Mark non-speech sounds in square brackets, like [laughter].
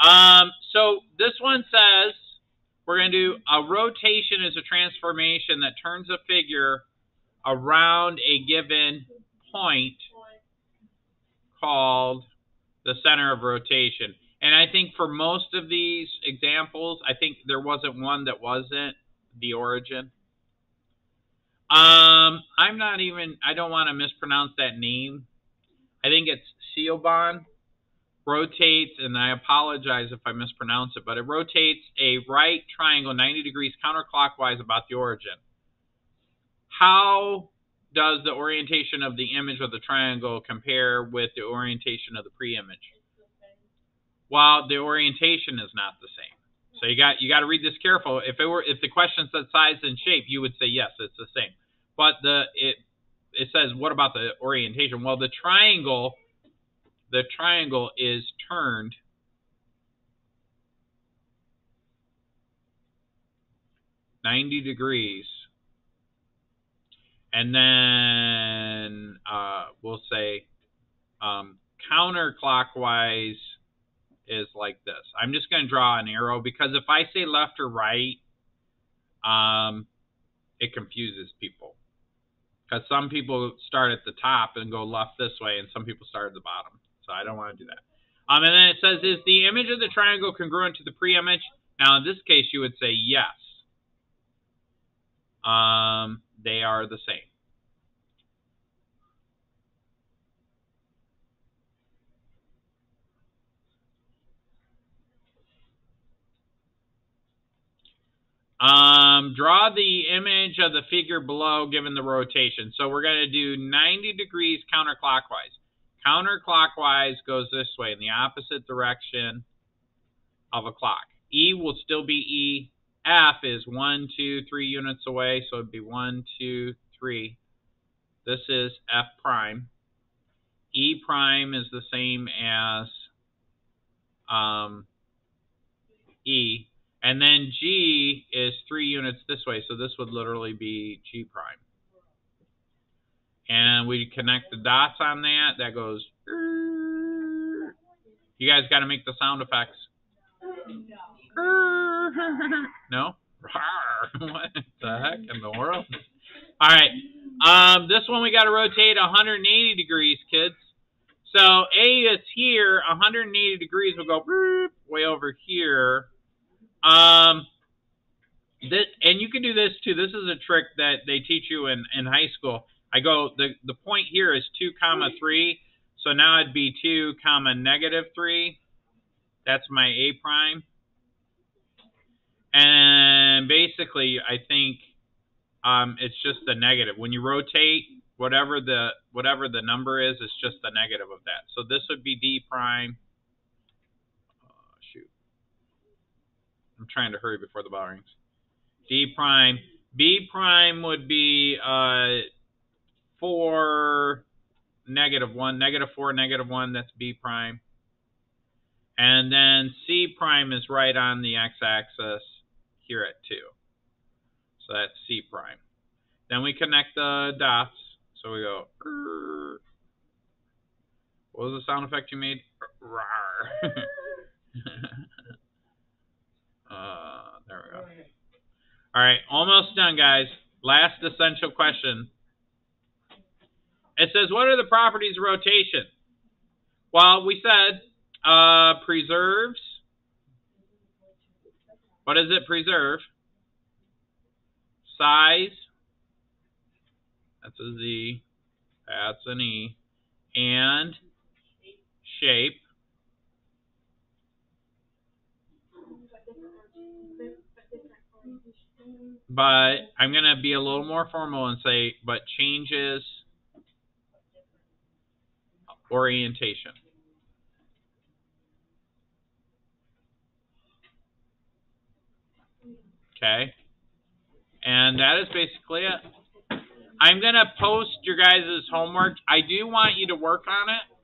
Um, so this one says we're going to do a rotation is a transformation that turns a figure around a given point called the center of rotation. And I think for most of these examples, I think there wasn't one that wasn't the origin. Um, I'm not even, I don't want to mispronounce that name. I think it's Siobhan. Rotates, and I apologize if I mispronounce it, but it rotates a right triangle 90 degrees counterclockwise about the origin. How does the orientation of the image of the triangle compare with the orientation of the pre-image? Well, the orientation is not the same. So you got you got to read this careful. If it were if the question said size and shape, you would say yes, it's the same. But the it it says what about the orientation? Well, the triangle the triangle is turned ninety degrees, and then uh, we'll say um, counterclockwise is like this. I'm just going to draw an arrow because if I say left or right, um, it confuses people. Because some people start at the top and go left this way, and some people start at the bottom. So I don't want to do that. Um, and then it says, is the image of the triangle congruent to the pre-image? Now, in this case, you would say yes. Um, they are the same. Um, draw the image of the figure below given the rotation. So we're going to do 90 degrees counterclockwise. Counterclockwise goes this way in the opposite direction of a clock. E will still be E. F is one, two, three units away, so it'd be one, two, three. This is F prime. E prime is the same as um, E. And then G is three units this way, so this would literally be G prime. And we connect the dots on that. That goes. You guys got to make the sound effects. [laughs] No? [laughs] what the heck in the world? All right. Um, this one we got to rotate 180 degrees, kids. So A is here, 180 degrees will go way over here. Um, this, and you can do this too. This is a trick that they teach you in, in high school. I go, the, the point here is 2 comma 3. So now it'd be 2 comma negative 3. That's my A prime. And basically, I think um, it's just the negative. When you rotate, whatever the whatever the number is, it's just the negative of that. So this would be D prime. Oh, shoot. I'm trying to hurry before the bell rings. D prime. B prime would be uh, 4, negative 1. Negative 4, negative 1, that's B prime. And then C prime is right on the x-axis here at 2. So that's C prime. Then we connect the dots. So we go. What was the sound effect you made? [laughs] uh, there we go. All right, almost done, guys. Last essential question. It says, what are the properties of rotation? Well, we said uh, preserves. What does it preserve? Size. That's a Z. That's an E. And shape. But I'm going to be a little more formal and say, but changes orientation. Okay. And that is basically it. I'm going to post your guys' homework. I do want you to work on it.